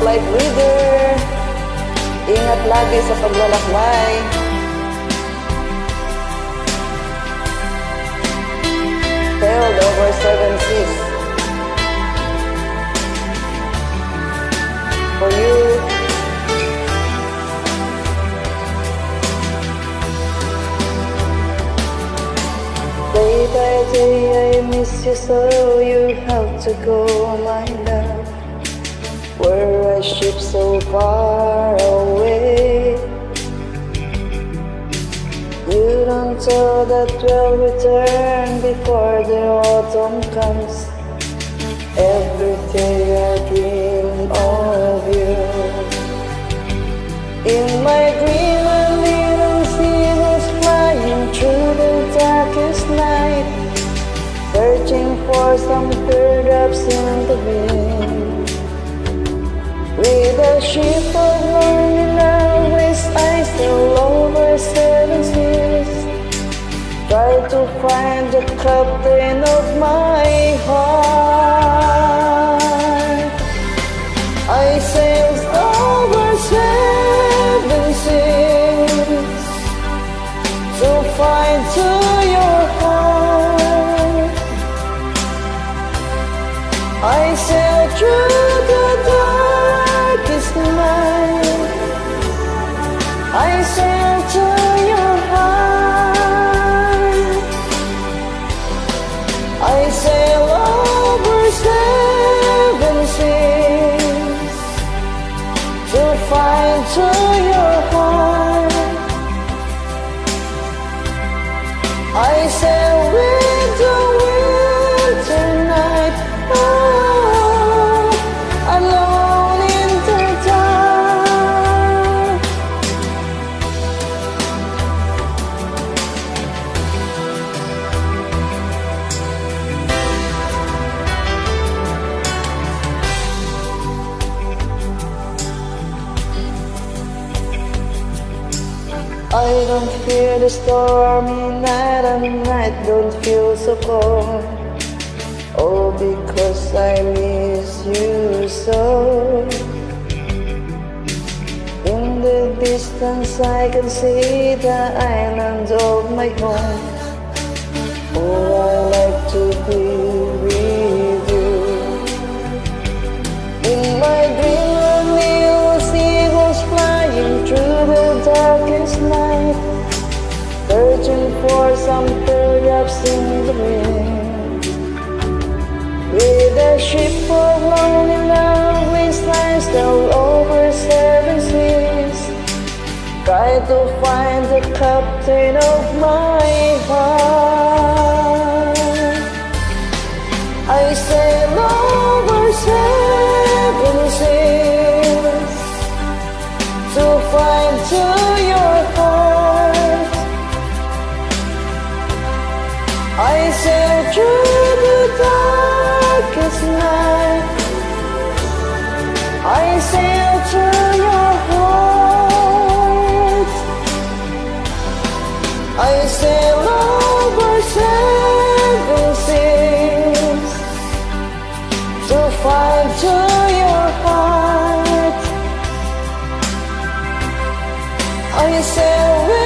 flight reader Ingat lagi sa paglalakbay. Sailed over seven seas. For you. Day by day I miss you? So you have to go my love. Where I ship so far away. Tell that we'll return before the autumn comes. Every day I dream of you. In my dream a little seagulls flying through the darkest night Searching for some teardrops in the wind With a ship of lonely love I sail over seven seas. Try to find the captain of my heart. I sailed over seven seas To find I seas To find to your I don't fear the stormy night and night don't feel so cold. Oh, because I miss you so. In the distance, I can see the island of my home. Oh, I like some the. With a ship of lonely love, we sliced all over seven seas. Try to find the captain of my heart. I sail through the darkest night. I sail to your heart. I sail over seven seas to find to your heart. I sail